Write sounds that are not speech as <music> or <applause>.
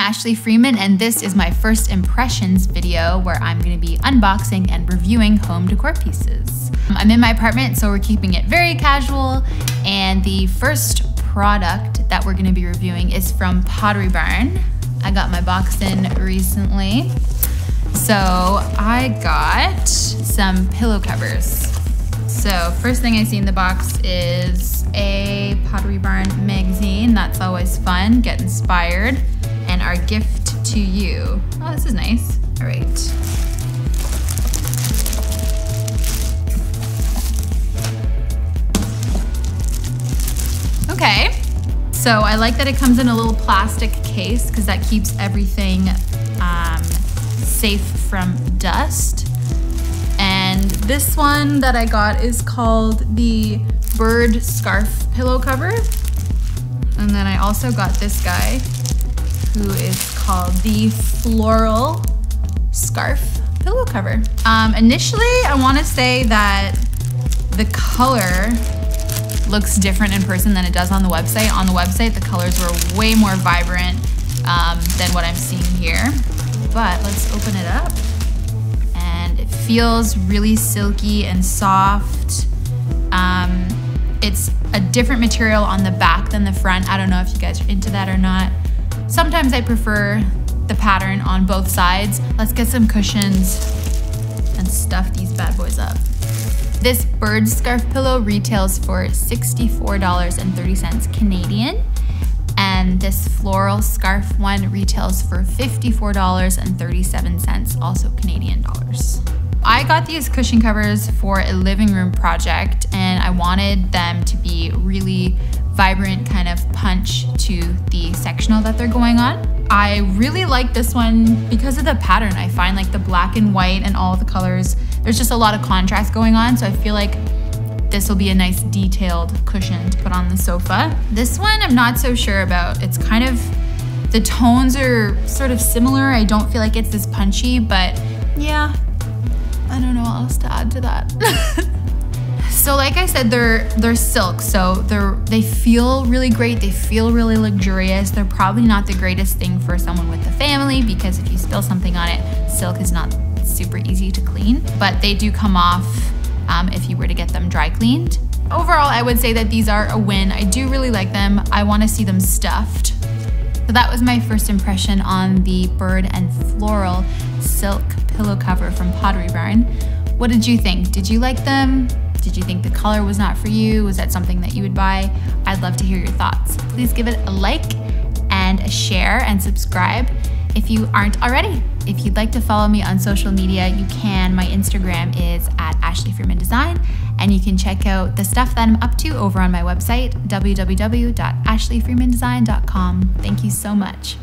Ashley Freeman, and this is my first impressions video where I'm going to be unboxing and reviewing home decor pieces. I'm in my apartment, so we're keeping it very casual, and the first product that we're going to be reviewing is from Pottery Barn. I got my box in recently. So I got some pillow covers. So first thing I see in the box is a Pottery Barn magazine. That's always fun, get inspired. And our gift to you. Oh, this is nice. All right. Okay. So I like that it comes in a little plastic case because that keeps everything um, safe from dust. And this one that I got is called the bird scarf pillow cover. And then I also got this guy who is called the floral scarf pillow cover. Um, initially, I wanna say that the color looks different in person than it does on the website. On the website, the colors were way more vibrant um, than what I'm seeing here. But let's open it up And it feels really silky and soft. Um, it's a different material on the back than the front. I don't know if you guys are into that or not. Sometimes I prefer the pattern on both sides. Let's get some cushions and stuff these bad boys up. This bird scarf pillow retails for $64.30 Canadian and this floral scarf one retails for $54.37 also Canadian dollars. I got these cushion covers for a living room project and I wanted them to be really vibrant kind of punch sectional that they're going on. I really like this one because of the pattern. I find like the black and white and all the colors, there's just a lot of contrast going on. So I feel like this will be a nice detailed cushion to put on the sofa. This one I'm not so sure about. It's kind of, the tones are sort of similar. I don't feel like it's this punchy, but yeah, I don't know what else to add to that. <laughs> so like I said, they're they're silk, so they're they feel really great. They feel really luxurious. They're probably not the greatest thing for someone with a family because if you spill something on it, silk is not super easy to clean. But they do come off um, if you were to get them dry cleaned. Overall, I would say that these are a win. I do really like them. I want to see them stuffed. So that was my first impression on the bird and floral silk pillow cover from Pottery Barn. What did you think? Did you like them? Did you think the color was not for you? Was that something that you would buy? I'd love to hear your thoughts. Please give it a like and a share and subscribe if you aren't already. If you'd like to follow me on social media, you can. My Instagram is at Ashley Freeman Design, and you can check out the stuff that I'm up to over on my website, www.ashleyfreemandesign.com. Thank you so much.